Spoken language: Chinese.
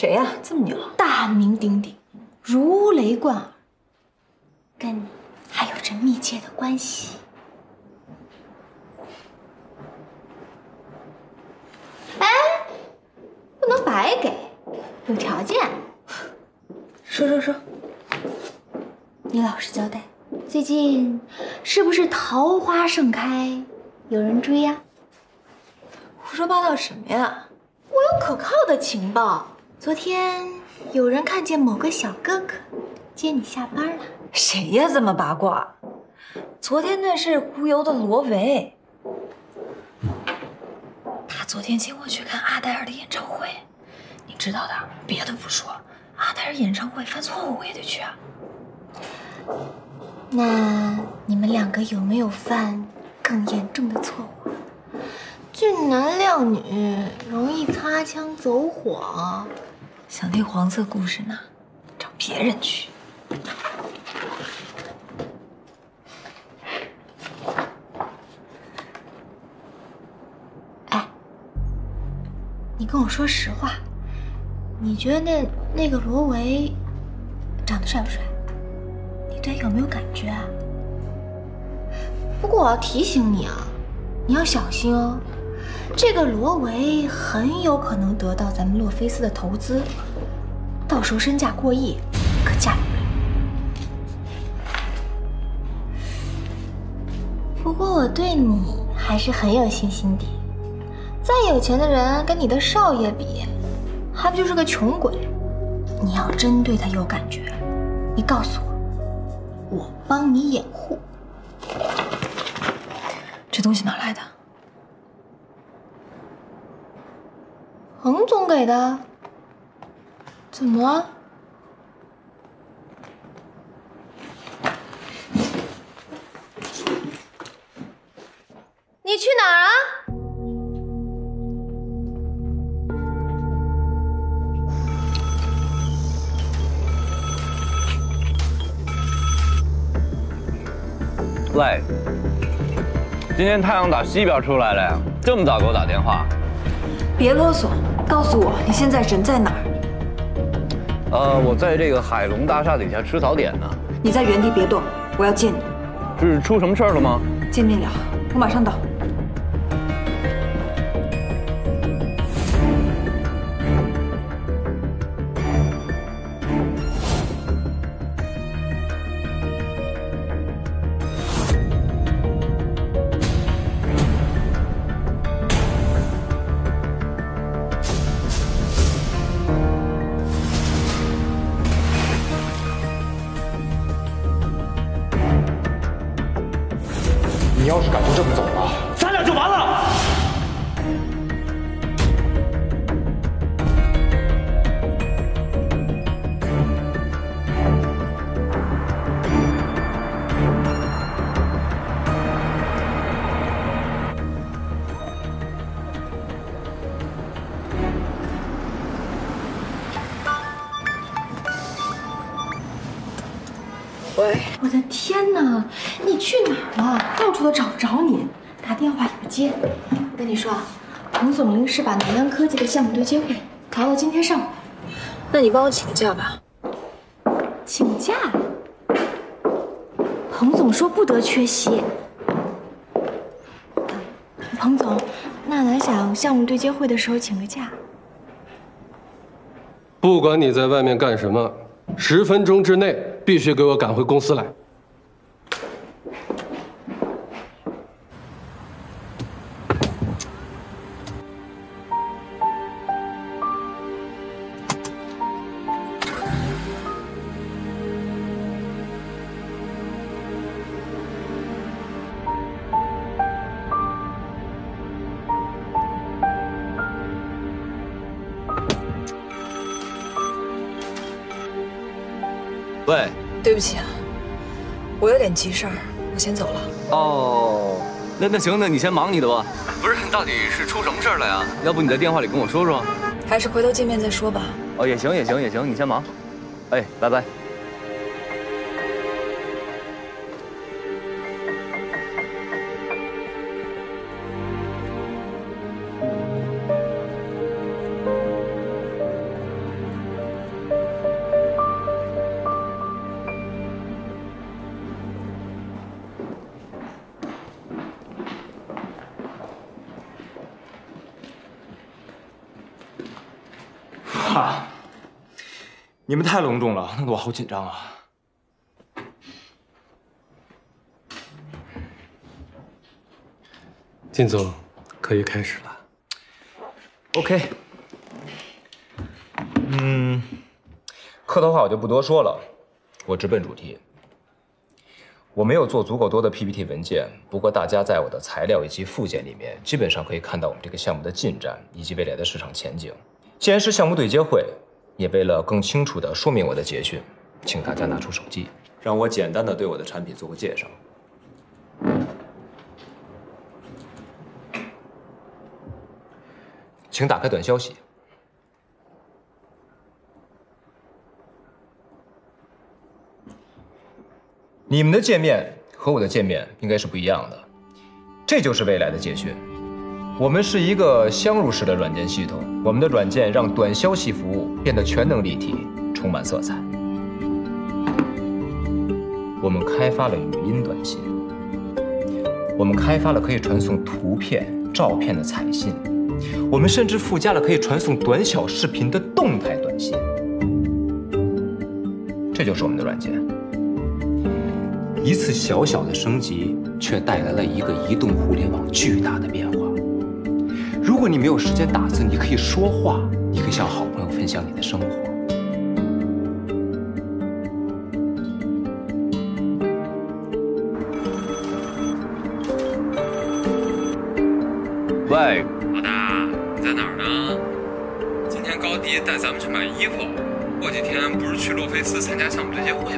谁呀？这么牛？大名鼎鼎，如雷贯耳，跟你还有着密切的关系。哎，不能白给，有条件。说说说，你老实交代，最近是不是桃花盛开，有人追呀？胡说八道什么呀？我有可靠的情报，昨天有人看见某个小哥哥接你下班了。谁呀？这么八卦？昨天那是忽悠的罗维，他昨天请我去看阿黛尔的演唱会，你知道的，别的不说，阿黛尔演唱会犯错误我也得去啊。那你们两个有没有犯更严重的错误？俊男靓女，容易擦枪走火。想听黄色故事呢，找别人去。哎，你跟我说实话，你觉得那那个罗维长得帅不帅？你对有没有感觉啊？不过我要提醒你啊，你要小心哦。这个罗维很有可能得到咱们洛菲斯的投资，到时候身价过亿，可嫁了。不过我对你还是很有信心的。再有钱的人跟你的少爷比，还不就是个穷鬼？你要真对他有感觉，你告诉我，我帮你掩护。这东西哪来的？彭总给的。怎么了？你去哪儿啊？喂，今天太阳打西边出来了呀，这么早给我打电话？别啰嗦，告诉我你现在人在哪儿？呃，我在这个海龙大厦底下吃早点呢。你在原地别动，我要见你。是出什么事儿了吗？见面了，我马上到。你要是敢就这么走了，咱俩就完了。喂，我的天哪，你去哪儿了？到处都找不着你，打电话也不接。我跟你说啊，彭总临时把南洋科技的项目对接会调到今天上午。那你帮我请个假吧。请假？彭总说不得缺席。彭总，纳兰想项目对接会的时候请个假。不管你在外面干什么，十分钟之内必须给我赶回公司来。喂，对不起啊，我有点急事儿，我先走了。哦，那那行，那你先忙你的吧。不是，到底是出什么事儿了呀？要不你在电话里跟我说说？还是回头见面再说吧。哦，也行，也行，也行，你先忙。哎，拜拜。啊！你们太隆重了，弄得我好紧张啊！靳总，可以开始了。OK，嗯，客套话我就不多说了，我直奔主题。我没有做足够多的 PPT 文件，不过大家在我的材料以及附件里面，基本上可以看到我们这个项目的进展以及未来的市场前景。既然是项目对接会，也为了更清楚地说明我的结训，请大家拿出手机，让我简单的对我的产品做个介绍。请打开短消息。你们的界面和我的界面应该是不一样的，这就是未来的捷讯。我们是一个镶入式的软件系统，我们的软件让短消息服务变得全能立体，充满色彩。我们开发了语音短信，我们开发了可以传送图片、照片的彩信。我们甚至附加了可以传送短小视频的动态短信，这就是我们的软件。一次小小的升级，却带来了一个移动互联网巨大的变化。如果你没有时间打字，你可以说话，你可以向好朋友分享你的生活。喂，老大，你在哪儿呢？今天高迪带咱们去买衣服，过几天不是去洛菲斯参加项目对接会？